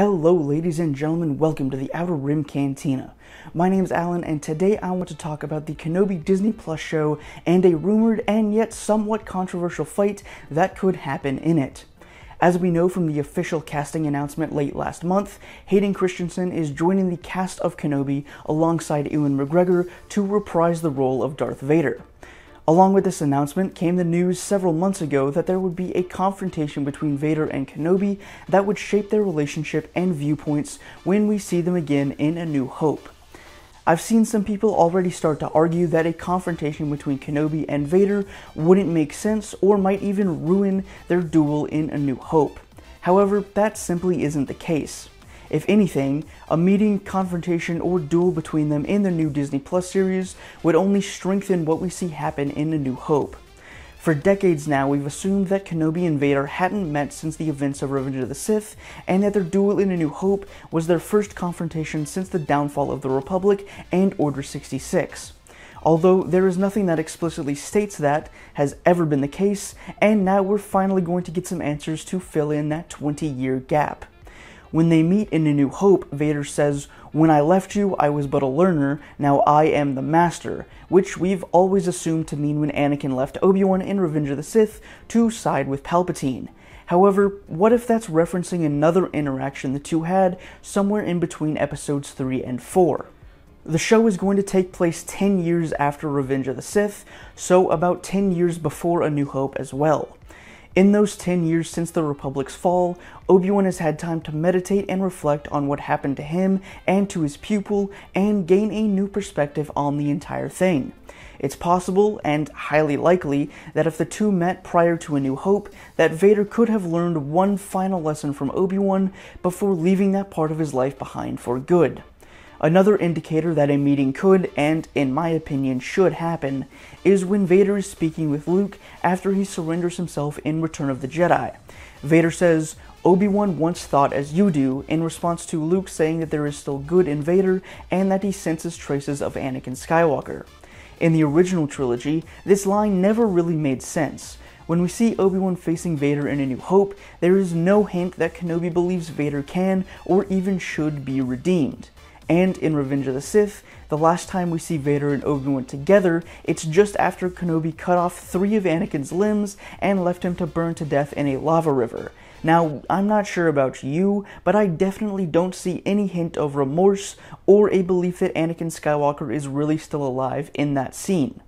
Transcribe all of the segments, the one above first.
Hello, ladies and gentlemen, welcome to the Outer Rim Cantina. My name is Alan, and today I want to talk about the Kenobi Disney Plus show and a rumored and yet somewhat controversial fight that could happen in it. As we know from the official casting announcement late last month, Hayden Christensen is joining the cast of Kenobi alongside Ewan McGregor to reprise the role of Darth Vader. Along with this announcement came the news several months ago that there would be a confrontation between Vader and Kenobi that would shape their relationship and viewpoints when we see them again in A New Hope. I've seen some people already start to argue that a confrontation between Kenobi and Vader wouldn't make sense or might even ruin their duel in A New Hope. However, that simply isn't the case. If anything, a meeting, confrontation, or duel between them in the new Disney Plus series would only strengthen what we see happen in A New Hope. For decades now, we've assumed that Kenobi and Vader hadn't met since the events of Revenge of the Sith, and that their duel in A New Hope was their first confrontation since the downfall of the Republic and Order 66. Although there is nothing that explicitly states that has ever been the case, and now we're finally going to get some answers to fill in that 20 year gap. When they meet in A New Hope, Vader says, When I left you, I was but a learner, now I am the master, which we've always assumed to mean when Anakin left Obi Wan in Revenge of the Sith to side with Palpatine. However, what if that's referencing another interaction the two had somewhere in between episodes 3 and 4? The show is going to take place 10 years after Revenge of the Sith, so about 10 years before A New Hope as well. In those 10 years since the Republic's fall, Obi-Wan has had time to meditate and reflect on what happened to him and to his pupil and gain a new perspective on the entire thing. It's possible and highly likely that if the two met prior to A New Hope, that Vader could have learned one final lesson from Obi-Wan before leaving that part of his life behind for good. Another indicator that a meeting could, and in my opinion should happen, is when Vader is speaking with Luke after he surrenders himself in Return of the Jedi. Vader says, Obi-Wan once thought as you do, in response to Luke saying that there is still good in Vader and that he senses traces of Anakin Skywalker. In the original trilogy, this line never really made sense. When we see Obi-Wan facing Vader in A New Hope, there is no hint that Kenobi believes Vader can or even should be redeemed. And in Revenge of the Sith, the last time we see Vader and Obi-Wan together, it's just after Kenobi cut off three of Anakin's limbs and left him to burn to death in a lava river. Now, I'm not sure about you, but I definitely don't see any hint of remorse or a belief that Anakin Skywalker is really still alive in that scene.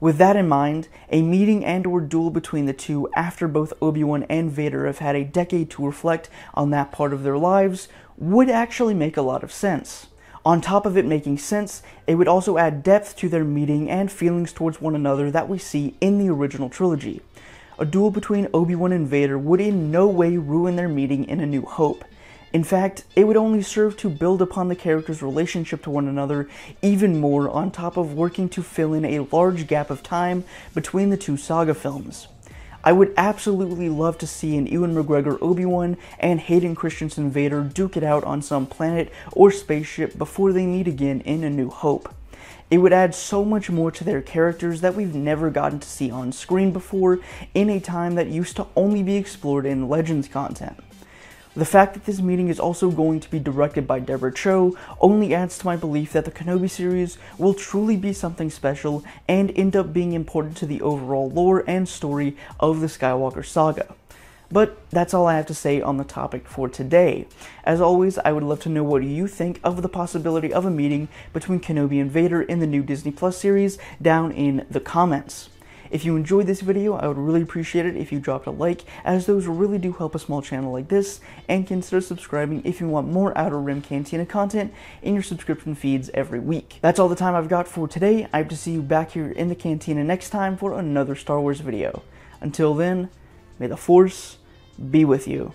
With that in mind, a meeting and or duel between the two after both Obi-Wan and Vader have had a decade to reflect on that part of their lives would actually make a lot of sense. On top of it making sense, it would also add depth to their meeting and feelings towards one another that we see in the original trilogy. A duel between Obi-Wan and Vader would in no way ruin their meeting in A New Hope. In fact, it would only serve to build upon the characters' relationship to one another even more on top of working to fill in a large gap of time between the two saga films. I would absolutely love to see an Ewan McGregor Obi-Wan and Hayden Christensen Vader duke it out on some planet or spaceship before they meet again in A New Hope. It would add so much more to their characters that we've never gotten to see on screen before in a time that used to only be explored in Legends content. The fact that this meeting is also going to be directed by Deborah Chow only adds to my belief that the Kenobi series will truly be something special and end up being important to the overall lore and story of the Skywalker saga. But that's all I have to say on the topic for today. As always, I would love to know what you think of the possibility of a meeting between Kenobi and Vader in the new Disney Plus series down in the comments. If you enjoyed this video, I would really appreciate it if you dropped a like, as those really do help a small channel like this, and consider subscribing if you want more Outer Rim Cantina content in your subscription feeds every week. That's all the time I've got for today. I hope to see you back here in the Cantina next time for another Star Wars video. Until then, may the Force be with you.